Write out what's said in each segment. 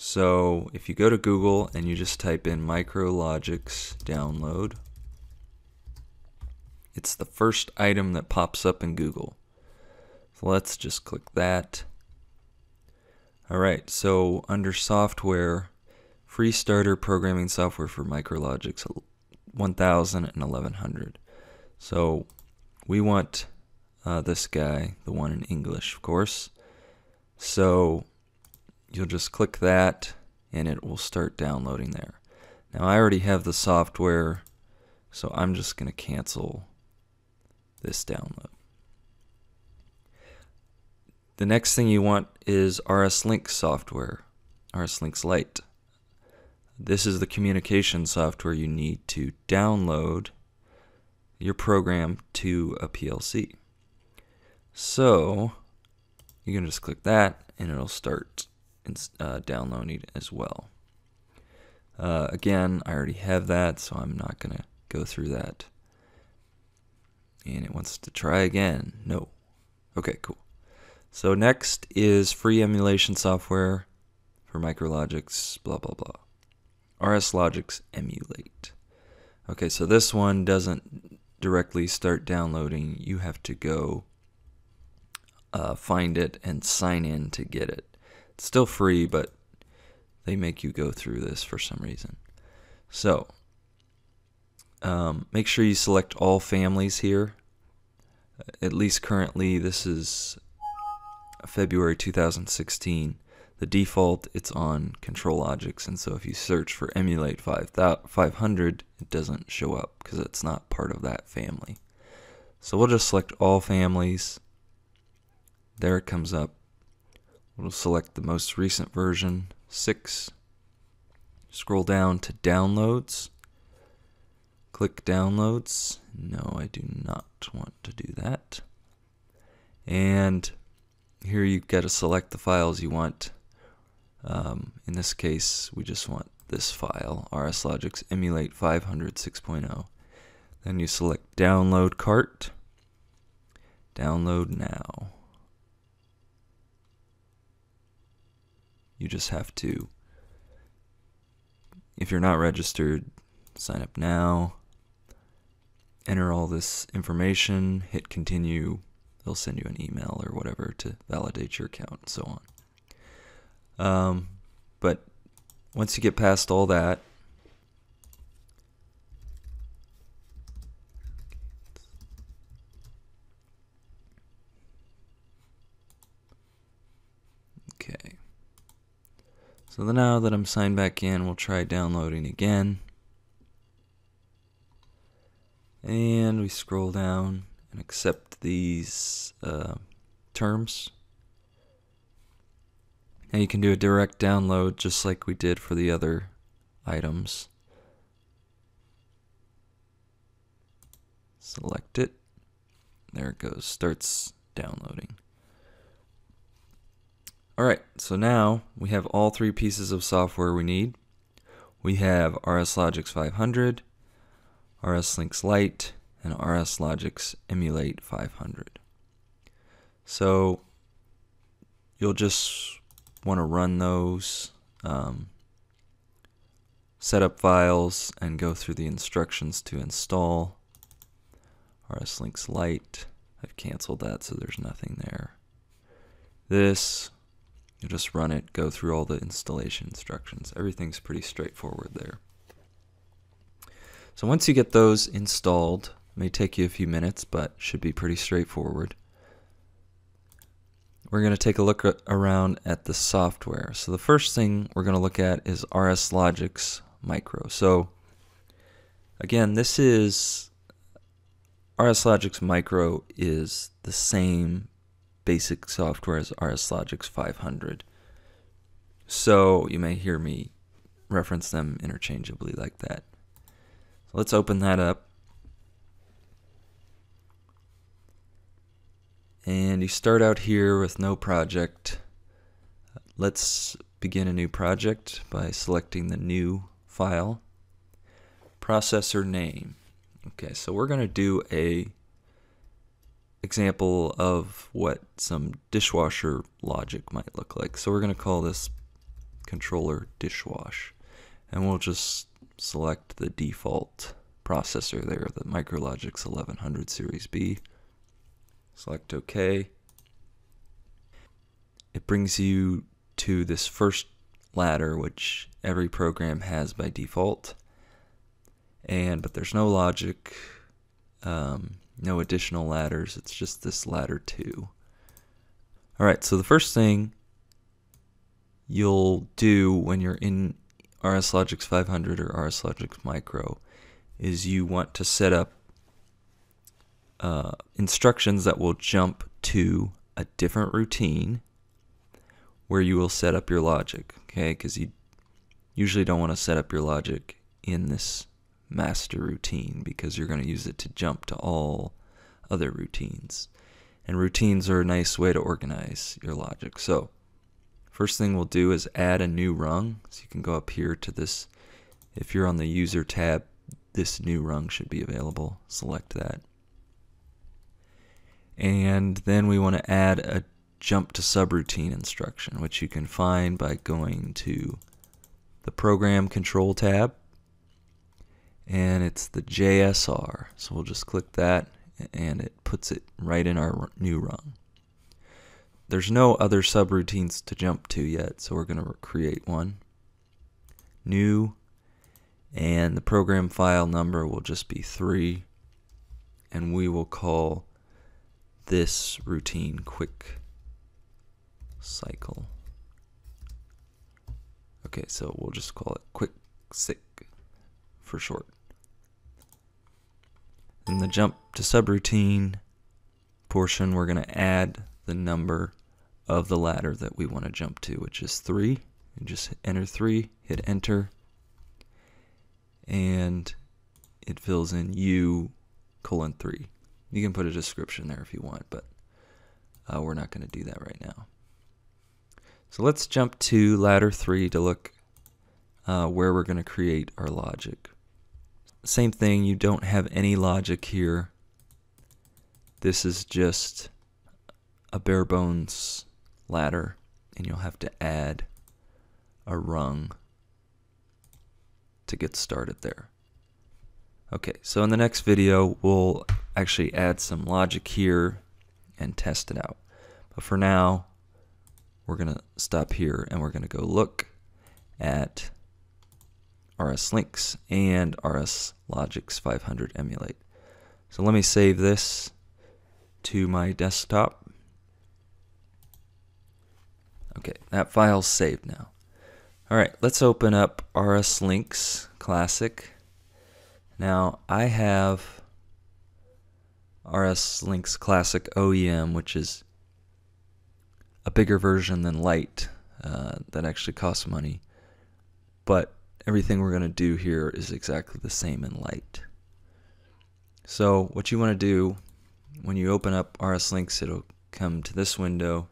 So if you go to Google and you just type in Micrologix download, it's the first item that pops up in Google. So let's just click that. Alright, so under software, free starter programming software for Micrologix 1000 and 1100. So we want uh, this guy, the one in English, of course. So you'll just click that and it will start downloading there. Now I already have the software, so I'm just going to cancel this download. The next thing you want is RSLinx software, RSLinx Lite. This is the communication software you need to download your program to a PLC. So you can just click that and it'll start uh, downloading as well. Uh, again, I already have that, so I'm not going to go through that. And it wants to try again. No. Okay, cool. So next is free emulation software for Micrologix, blah, blah, blah. RSLogix Emulate. Okay, so this one doesn't directly start downloading. You have to go uh, find it and sign in to get it. It's still free, but they make you go through this for some reason. So, um, make sure you select all families here. At least currently, this is February 2016 the default it's on Control ControlLogix and so if you search for emulate 500 it doesn't show up because it's not part of that family so we'll just select all families there it comes up we'll select the most recent version 6 scroll down to downloads. Click downloads. No I do not want to do that. And here you got to select the files you want. Um, in this case, we just want this file, RSLogix emulate 500 6.0. Then you select download cart, download now. You just have to, if you're not registered, sign up now, enter all this information, hit continue, they'll send you an email or whatever to validate your account and so on. Um, but once you get past all that, okay. So now that I'm signed back in, we'll try downloading again. And we scroll down and accept these uh, terms. Now you can do a direct download just like we did for the other items. Select it. There it goes. Starts downloading. Alright, so now we have all three pieces of software we need. We have RS RSLogix 500, RSLinx Lite, and RS RSLogix Emulate 500. So you'll just want to run those, um, set up files, and go through the instructions to install RSLinx Lite. I've canceled that, so there's nothing there. This, you just run it, go through all the installation instructions. Everything's pretty straightforward there. So once you get those installed, it may take you a few minutes, but should be pretty straightforward we're going to take a look around at the software. So the first thing we're going to look at is RSLogix Micro. So again, this is RSLogix Micro is the same basic software as RSLogix 500. So you may hear me reference them interchangeably like that. So let's open that up. And you start out here with no project. Let's begin a new project by selecting the new file. Processor name. Okay, so we're going to do a example of what some dishwasher logic might look like. So we're going to call this controller dishwash. And we'll just select the default processor there, the Micrologix 1100 Series B. Select OK. It brings you to this first ladder, which every program has by default. And but there's no logic, um, no additional ladders. It's just this ladder two. All right. So the first thing you'll do when you're in RS Logix 500 or RS Logix Micro is you want to set up uh, instructions that will jump to a different routine where you will set up your logic, okay? Because you usually don't want to set up your logic in this master routine because you're going to use it to jump to all other routines. And routines are a nice way to organize your logic. So, first thing we'll do is add a new rung. So you can go up here to this. If you're on the user tab, this new rung should be available. Select that. And then we want to add a jump to subroutine instruction, which you can find by going to the Program Control tab. And it's the JSR. So we'll just click that and it puts it right in our new rung. There's no other subroutines to jump to yet, so we're going to create one. New, and the program file number will just be 3, and we will call this routine quick cycle. Okay, so we'll just call it quick sick for short. In the jump to subroutine portion, we're going to add the number of the ladder that we want to jump to, which is 3. You just enter 3, hit enter, and it fills in U colon 3. You can put a description there if you want, but uh, we're not going to do that right now. So let's jump to ladder 3 to look uh, where we're going to create our logic. Same thing, you don't have any logic here. This is just a bare bones ladder, and you'll have to add a rung to get started there. Okay, so in the next video, we'll actually add some logic here and test it out. But for now, we're going to stop here and we're going to go look at RS Linx and RS Logix 500 emulate. So let me save this to my desktop. Okay, that file's saved now. All right, let's open up RS Linx Classic. Now, I have RS Linx Classic OEM, which is a bigger version than Lite uh, that actually costs money. But everything we're going to do here is exactly the same in Lite. So what you want to do when you open up RS Linx, it'll come to this window.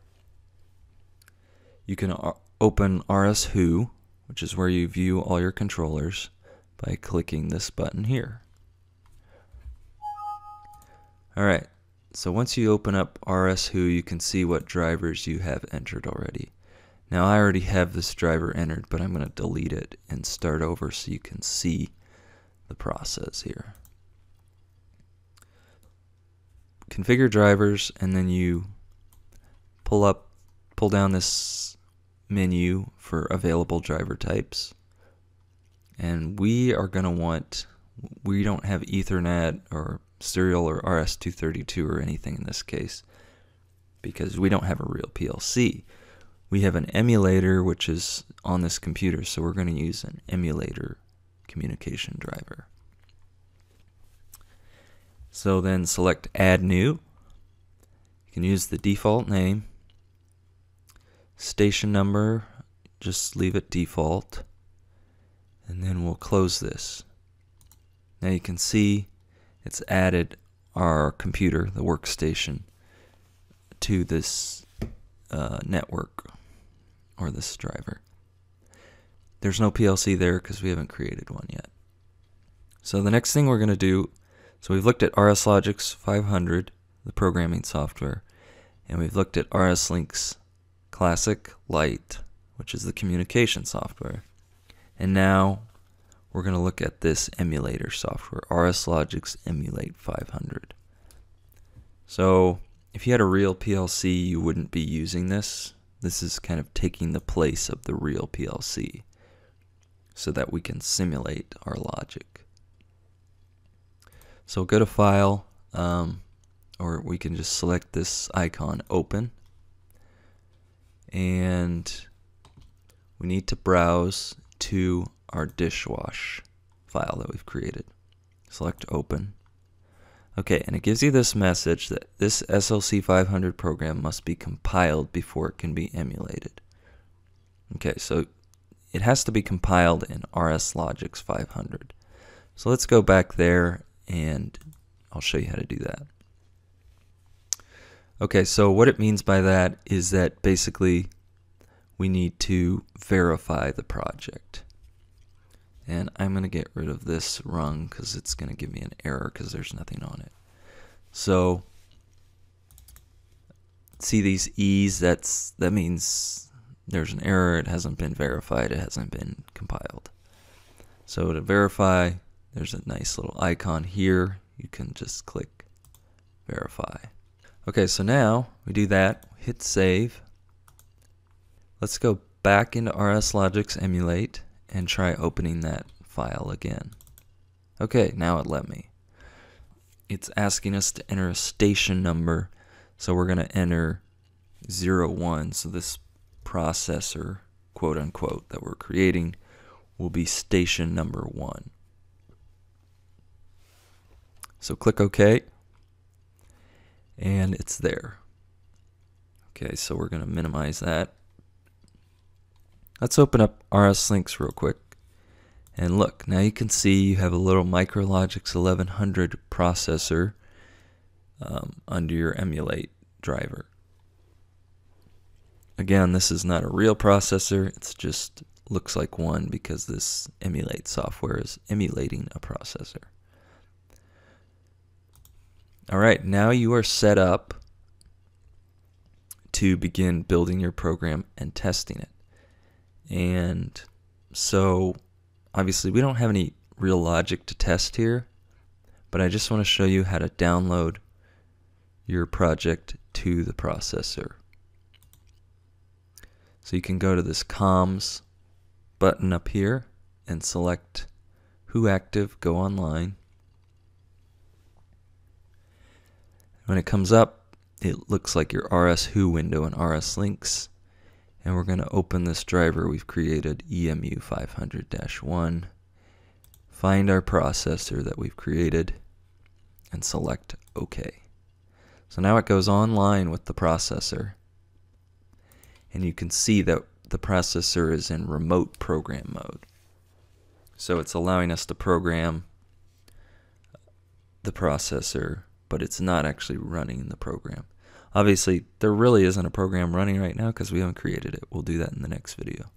You can uh, open RS Who, which is where you view all your controllers, by clicking this button here. Alright, so once you open up RS Who, you can see what drivers you have entered already. Now I already have this driver entered, but I'm going to delete it and start over so you can see the process here. Configure drivers and then you pull up, pull down this menu for available driver types. And we are going to want, we don't have Ethernet or serial or RS-232 or anything in this case because we don't have a real PLC. We have an emulator which is on this computer, so we're going to use an emulator communication driver. So then select Add New. You can use the default name. Station number, just leave it default. And then we'll close this. Now you can see it's added our computer, the workstation, to this uh, network or this driver. There's no PLC there because we haven't created one yet. So the next thing we're going to do, so we've looked at RS Logix 500, the programming software, and we've looked at RS Linx Classic, Lite, which is the communication software. And now we're going to look at this emulator software, RS Logix Emulate 500. So if you had a real PLC, you wouldn't be using this. This is kind of taking the place of the real PLC so that we can simulate our logic. So go to File, um, or we can just select this icon, Open, and we need to browse to our dishwash file that we've created. Select Open. Okay, and it gives you this message that this SLC 500 program must be compiled before it can be emulated. Okay, so it has to be compiled in RS Logix 500. So let's go back there and I'll show you how to do that. Okay, so what it means by that is that basically we need to verify the project. And I'm going to get rid of this rung because it's going to give me an error because there's nothing on it. So see these E's, that's that means there's an error, it hasn't been verified, it hasn't been compiled. So to verify, there's a nice little icon here. You can just click verify. Okay, so now we do that, hit save. Let's go back into RS Logix Emulate and try opening that file again. Okay, now it let me. It's asking us to enter a station number, so we're going to enter 01. So this processor, quote unquote, that we're creating will be station number 1. So click OK, and it's there. Okay, so we're going to minimize that. Let's open up RS Linx real quick. And look, now you can see you have a little MicroLogix 1100 processor um, under your emulate driver. Again, this is not a real processor, it just looks like one because this emulate software is emulating a processor. Alright, now you are set up to begin building your program and testing it. And so obviously we don't have any real logic to test here, but I just want to show you how to download your project to the processor. So you can go to this comms button up here and select who active, go online. When it comes up, it looks like your RS Who window and RS Linx and we're going to open this driver we've created EMU 500-1 find our processor that we've created and select OK. So now it goes online with the processor. And you can see that the processor is in remote program mode. So it's allowing us to program the processor but it's not actually running the program Obviously, there really isn't a program running right now because we haven't created it. We'll do that in the next video.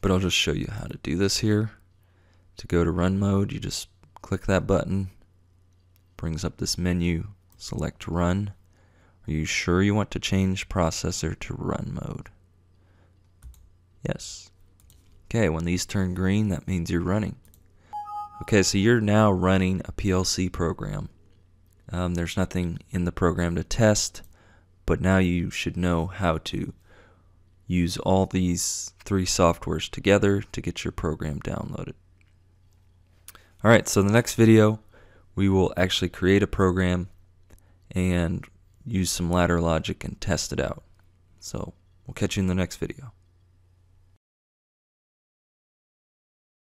But I'll just show you how to do this here. To go to run mode, you just click that button. Brings up this menu. Select run. Are you sure you want to change processor to run mode? Yes. Okay, when these turn green, that means you're running. Okay, so you're now running a PLC program. Um, there's nothing in the program to test, but now you should know how to use all these three softwares together to get your program downloaded. Alright, so the next video we will actually create a program and use some ladder logic and test it out. So we'll catch you in the next video.